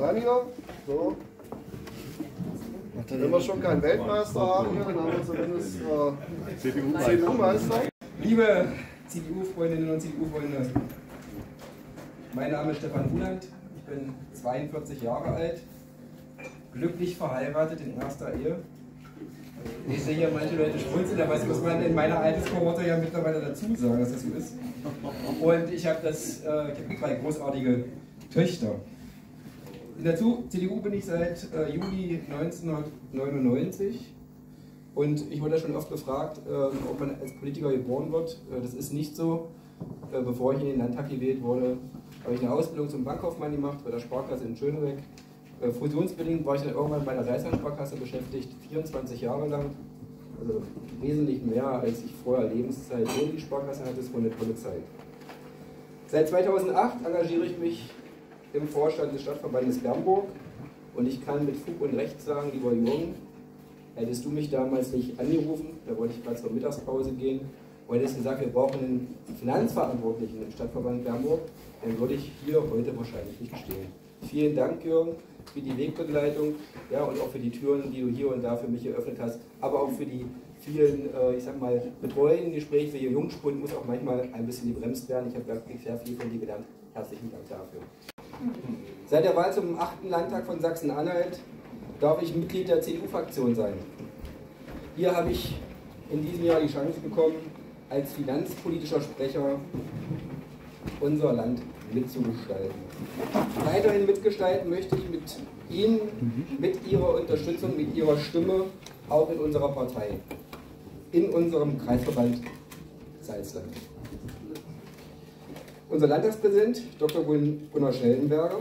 ran hier. So. Wenn wir schon keinen Weltmeister haben hier, dann haben wir zumindest äh, CDU-Meister. Liebe CDU-Freundinnen und CDU-Freunde, mein Name ist Stefan Ruland, ich bin 42 Jahre alt, glücklich verheiratet in erster Ehe. Ich sehe hier manche Leute schmunzeln, aber das muss man in meiner Alterskohorte ja mittlerweile dazu sagen, dass das so ist. Und ich habe das, äh, ich habe zwei großartige Töchter. In der CDU bin ich seit äh, Juli 1999 und ich wurde schon oft gefragt, äh, ob man als Politiker geboren wird. Äh, das ist nicht so. Äh, bevor ich in den Landtag gewählt wurde, habe ich eine Ausbildung zum Bankkaufmann gemacht bei der Sparkasse in Schönebeck. Äh, fusionsbedingt war ich dann irgendwann bei der Reichslandsparkasse beschäftigt, 24 Jahre lang. Also wesentlich mehr, als ich vorher Lebenszeit ohne die Sparkasse hatte. War eine tolle Zeit. Seit 2008 engagiere ich mich im Vorstand des Stadtverbandes Bernburg und ich kann mit Fug und Recht sagen, lieber Jürgen, hättest du mich damals nicht angerufen, da wollte ich gerade zur Mittagspause gehen, und hättest gesagt, wir brauchen einen Finanzverantwortlichen im Stadtverband Bernburg, dann würde ich hier heute wahrscheinlich nicht stehen. Vielen Dank, Jürgen, für die Wegbegleitung ja, und auch für die Türen, die du hier und da für mich eröffnet hast, aber auch für die vielen, äh, ich sag mal, betreuenden Gespräche. Für Jungspund muss auch manchmal ein bisschen gebremst werden. Ich habe wirklich sehr viel von dir gelernt. Herzlichen Dank dafür. Seit der Wahl zum 8. Landtag von Sachsen-Anhalt darf ich Mitglied der CDU-Fraktion sein. Hier habe ich in diesem Jahr die Chance bekommen, als finanzpolitischer Sprecher unser Land mitzugestalten. Weiterhin mitgestalten möchte ich mit Ihnen, mit Ihrer Unterstützung, mit Ihrer Stimme, auch in unserer Partei, in unserem Kreisverband Salzland. Unser Landtagspräsident, Dr. Gunnar Schellenberger,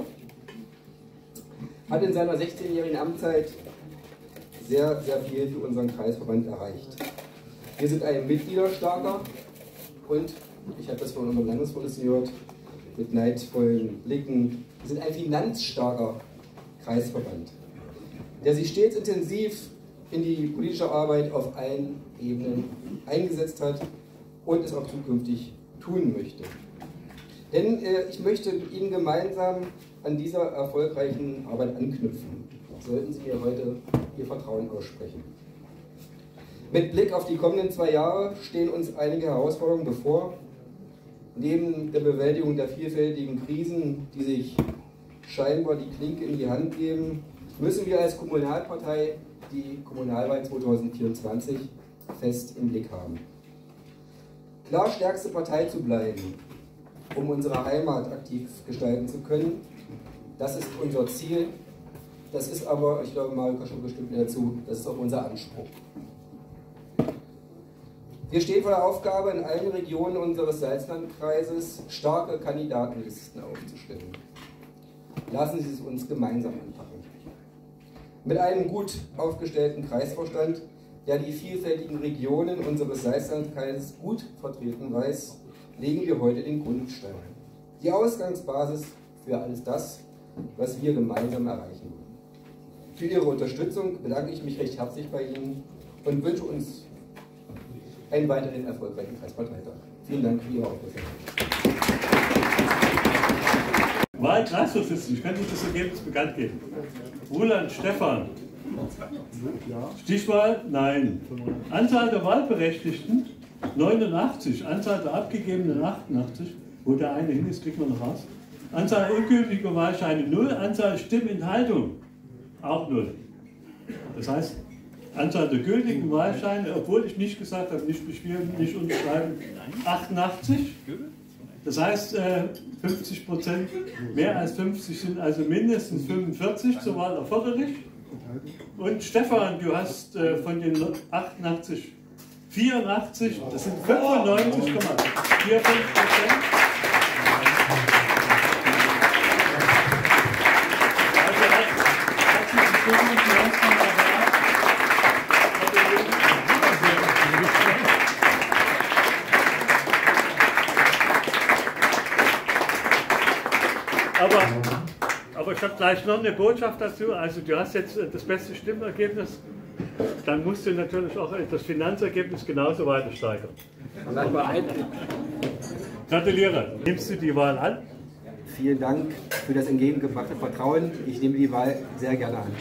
hat in seiner 16-jährigen Amtszeit sehr, sehr viel für unseren Kreisverband erreicht. Wir sind ein mitgliederstarker und, ich habe das von unserem Landesvorsitzenden gehört, mit neidvollen Blicken, wir sind ein finanzstarker Kreisverband, der sich stets intensiv in die politische Arbeit auf allen Ebenen eingesetzt hat und es auch zukünftig tun möchte. Denn äh, ich möchte mit Ihnen gemeinsam an dieser erfolgreichen Arbeit anknüpfen. Sollten Sie mir heute Ihr Vertrauen aussprechen. Mit Blick auf die kommenden zwei Jahre stehen uns einige Herausforderungen bevor. Neben der Bewältigung der vielfältigen Krisen, die sich scheinbar die Klinke in die Hand geben, müssen wir als Kommunalpartei die Kommunalwahl 2024 fest im Blick haben. Klar stärkste Partei zu bleiben, um unsere Heimat aktiv gestalten zu können. Das ist unser Ziel. Das ist aber, ich glaube, Marika schon bestimmt dazu, das ist auch unser Anspruch. Wir stehen vor der Aufgabe, in allen Regionen unseres Salzlandkreises starke Kandidatenlisten aufzustellen. Lassen Sie es uns gemeinsam anpacken. Mit einem gut aufgestellten Kreisvorstand, der die vielfältigen Regionen unseres Salzlandkreises gut vertreten weiß, legen wir heute den Grundstein. Die Ausgangsbasis für alles das, was wir gemeinsam erreichen wollen. Für Ihre Unterstützung bedanke ich mich recht herzlich bei Ihnen und wünsche uns einen weiterhin erfolgreichen Kreisparteitag. Vielen Dank für Ihre Aufmerksamkeit. Wahlkreisvorsitzende, ich kann nicht das Ergebnis bekannt geben. Roland Stefan. Stichwahl? Nein. Anzahl der Wahlberechtigten? 89, Anzahl der abgegebenen 88, wo der eine hin ist, kriegt man noch raus. Anzahl ungültiger Wahlscheine 0, Anzahl Stimmenthaltung auch 0. Das heißt, Anzahl der gültigen Wahlscheine, obwohl ich nicht gesagt habe, nicht beschweren, nicht unterschreiben, 88. Das heißt, 50 äh, Prozent, mehr als 50 sind also mindestens 45 zur Wahl erforderlich. Und Stefan, du hast äh, von den 88 84, das sind 95,45 Prozent. Aber, aber ich habe gleich noch eine Botschaft dazu. Also du hast jetzt das beste Stimmergebnis dann musst du natürlich auch das Finanzergebnis genauso weiter steigern. Gratuliere. Nimmst du die Wahl an? vielen Dank für das entgegengebrachte Vertrauen. Ich nehme die Wahl sehr gerne an.